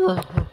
Ugh.